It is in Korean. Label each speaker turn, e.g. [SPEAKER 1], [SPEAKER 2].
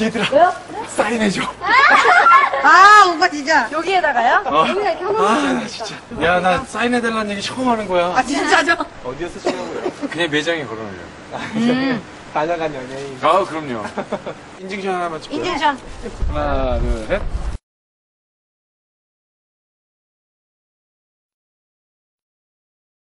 [SPEAKER 1] 얘들아.
[SPEAKER 2] 왜요?
[SPEAKER 1] 사인해줘.
[SPEAKER 3] 아, 오빠 진짜.
[SPEAKER 2] 여기에다가요?
[SPEAKER 1] 어.
[SPEAKER 2] 여기다 이렇게 아,
[SPEAKER 1] 아 나 아, 진짜. 야, 나 사인해달라는 얘기 처음 하는 거야.
[SPEAKER 3] 아, 진짜죠?
[SPEAKER 1] 어디에서 처음 그냥 매장에 걸어놓으려.
[SPEAKER 3] 아, 음.
[SPEAKER 4] 다녀간 연예인.
[SPEAKER 1] 아, 그럼요. 인증샷 하나만 찍고.
[SPEAKER 3] 인증샷.
[SPEAKER 1] 하나, 둘, 셋.